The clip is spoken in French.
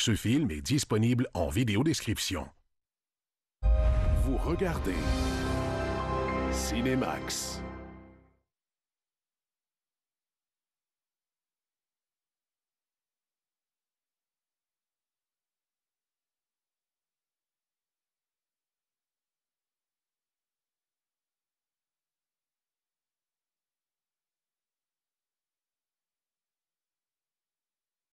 Ce film est disponible en vidéo description. Vous regardez Cinémax.